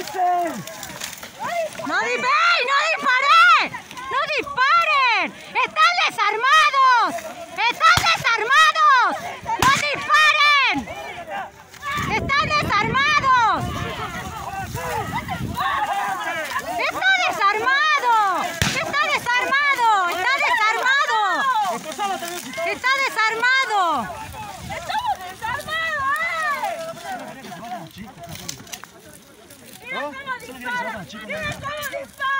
¡No disparen! ¡No disparen! ¡No disparen! ¡Están desarmados! ¡Están desarmados! ¡No disparen! ¡Están desarmados! ¡Está desarmado! ¡Está desarmado! ¡Está desarmado! ¡Está desarmado! 六月三号零三